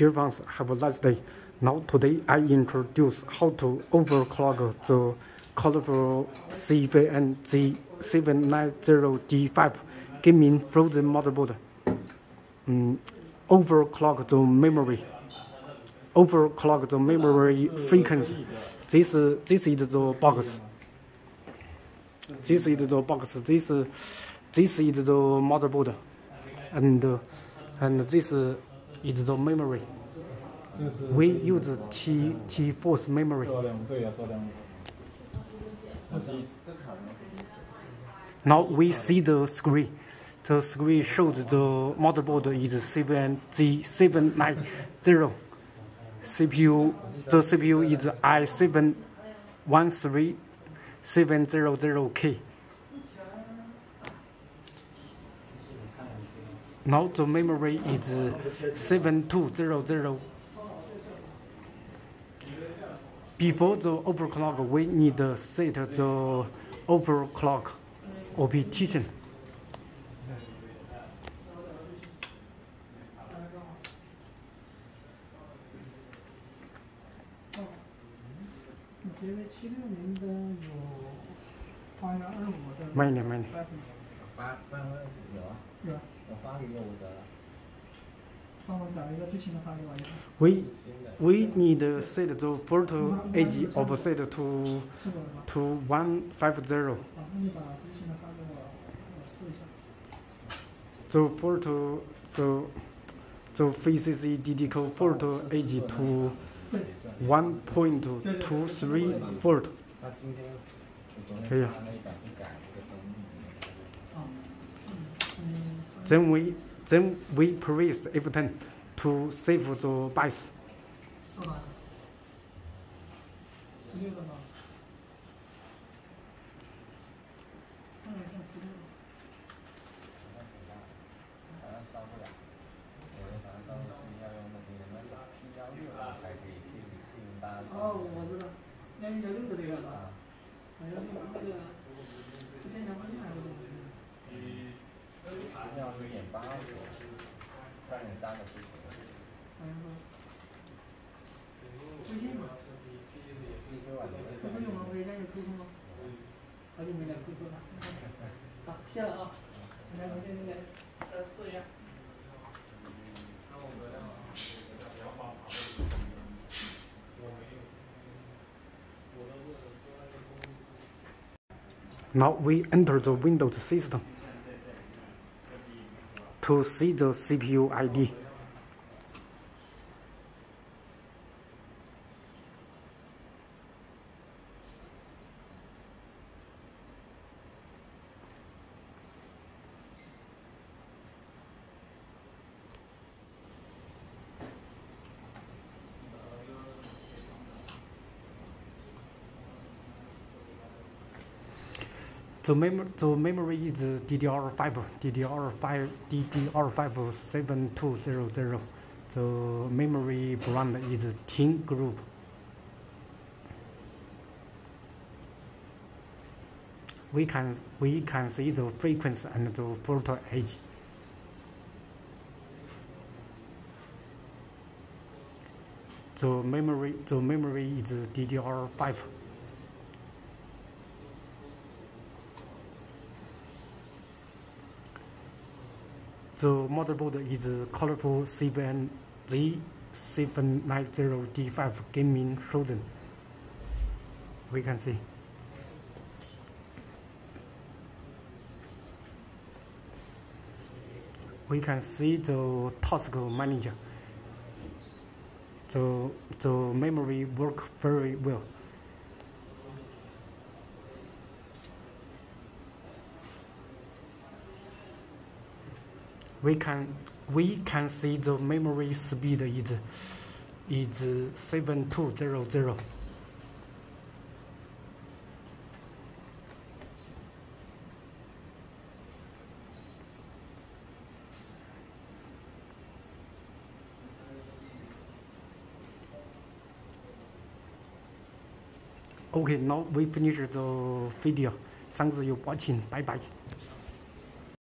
Dear ones, have a nice day. Now today I introduce how to overclock the colorful CVN Z790D5 gaming frozen motherboard. Um, overclock the memory. Overclock the memory frequency. This, this is the box. This is the box. This, this is the motherboard. And, and this is the memory. We use T T force memory. Now we see the screen. The screen shows the motherboard is CVNZ790. CPU, the CPU is i7-13700K. Now the memory is 7200. Before the overclock, we need to set the overclock option. Many, many 发发有啊，有啊，我发给我的帮我找一个最新的发给我一下， We 新的。 we need to set the photo age offset to 是我的吗？ to 150. 好，那你把最新的发给我，我试一下。 The photo the the VCC DD code photo age to 对， 1.23 volt. 他今天我昨可以啊 Then we then we press F10 to save the bytes. 多少？十六个吧。看一下十六个。好像烧不了，我们好像当时是要用那个什么 P 幺六才可以 P 零八。哦，我知道，幺幺六的那个是吧？啊，好像是那个，之前两块钱还是多少钱？要有点八九，三点三的不行。好像说。最近嘛，是一个晚的这不有吗？我人家有 QQ 吗？好久没来 QQ 了。好，谢了啊。来，我这那个呃试一下。 Now we enter the Windows system to see the CPU ID. The, mem the memory is DDR5, DDR5, DDR5 7200. The memory brand is Team Group. We can we can see the frequency and the photo age. The memory the memory is DDR5. The motherboard is colorful CVN-Z790D5 gaming Shodan. We can see. We can see the task manager. The, the memory work very well. We can we can see the memory speed is is 7200 Okay, now we finish the video. Thanks you watching. Bye bye.